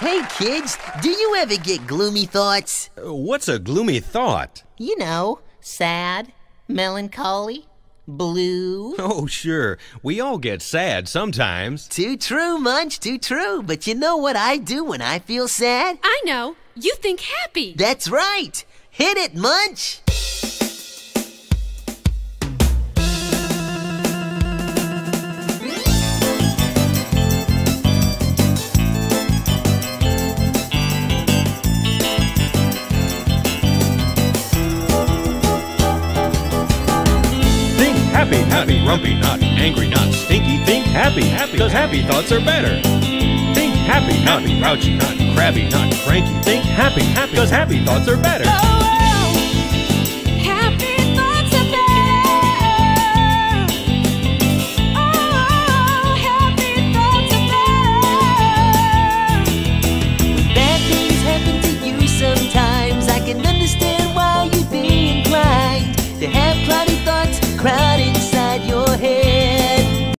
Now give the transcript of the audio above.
Hey, kids, do you ever get gloomy thoughts? Uh, What's a gloomy thought? You know, sad, melancholy, blue. Oh, sure. We all get sad sometimes. Too true, Munch, too true. But you know what I do when I feel sad? I know. You think happy. That's right. Hit it, Munch. Happy, happy, rumpy, not angry, not stinky. Think happy, happy, because happy thoughts are better. Think happy, happy, grouchy, not crabby, not cranky. Think happy, happy, because happy thoughts are better.